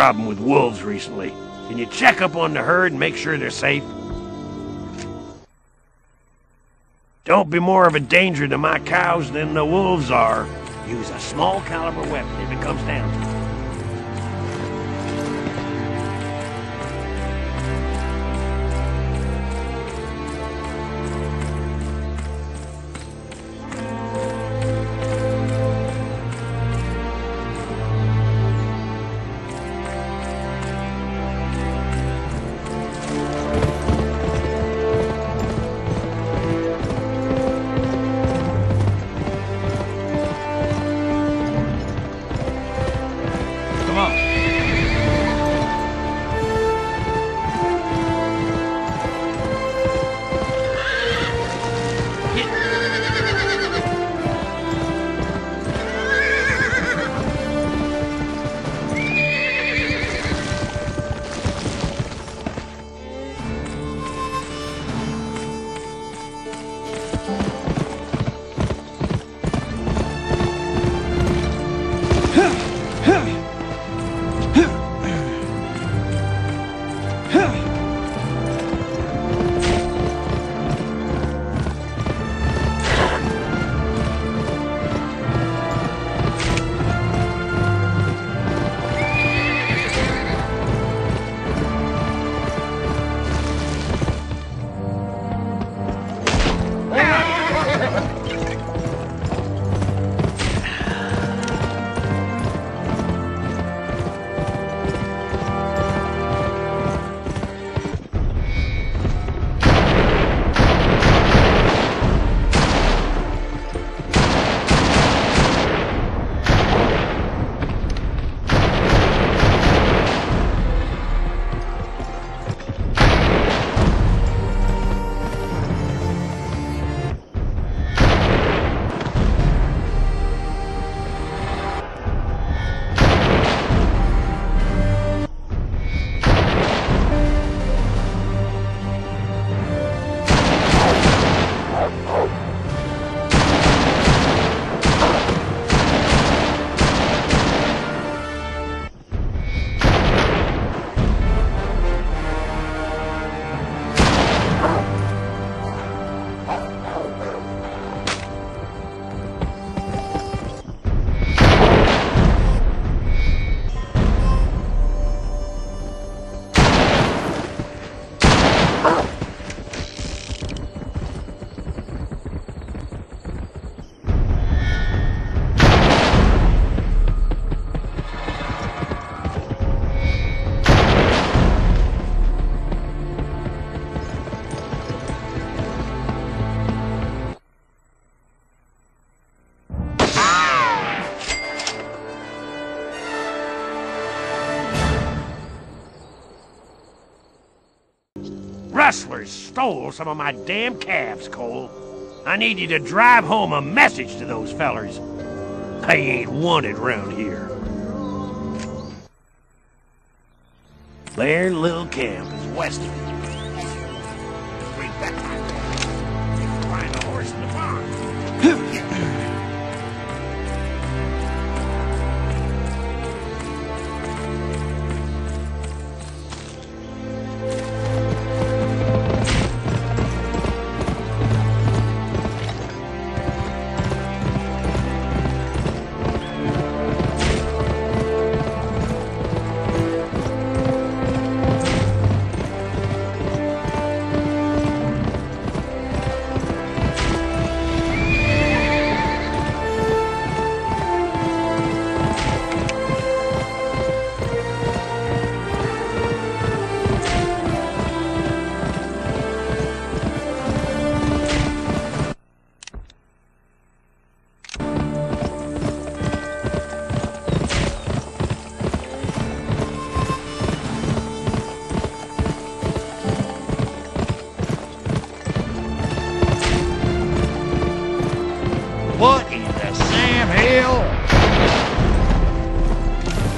problem with wolves recently. Can you check up on the herd and make sure they're safe? Don't be more of a danger to my cows than the wolves are. Use a small caliber weapon if it comes down on. Rustlers stole some of my damn calves, Cole. I need you to drive home a message to those fellers. They ain't wanted round here. Their little camp is west of you. Bring back my. Find a horse in the barn.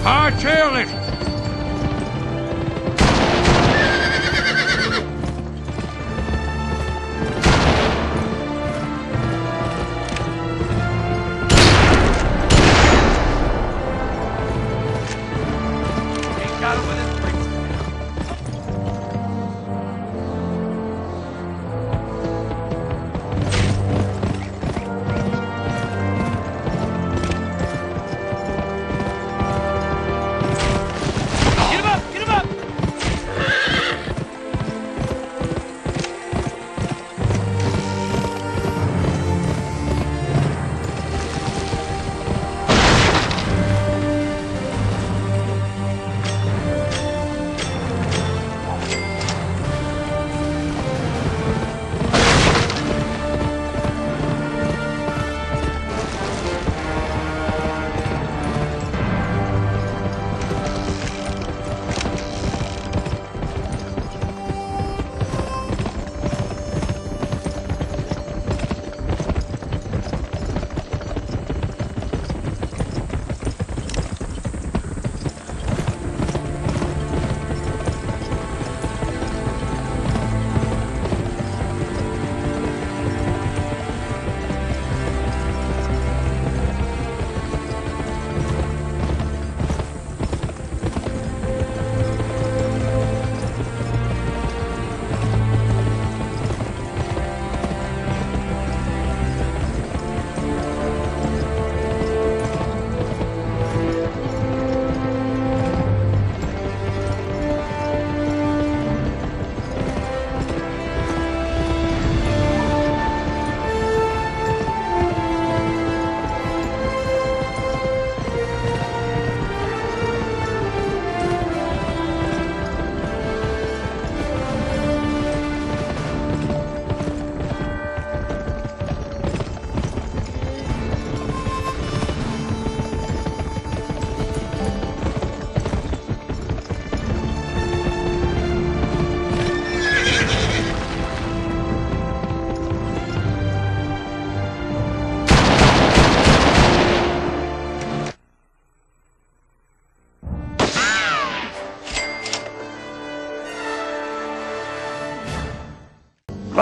Hightail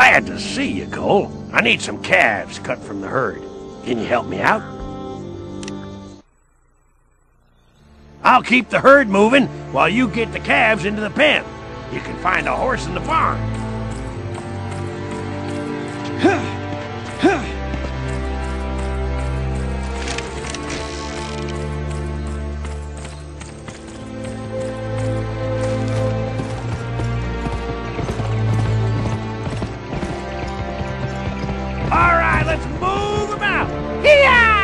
Glad to see you, Cole. I need some calves cut from the herd. Can you help me out? I'll keep the herd moving while you get the calves into the pen. You can find a horse in the barn. Huh. Huh. let's move about. Yeah.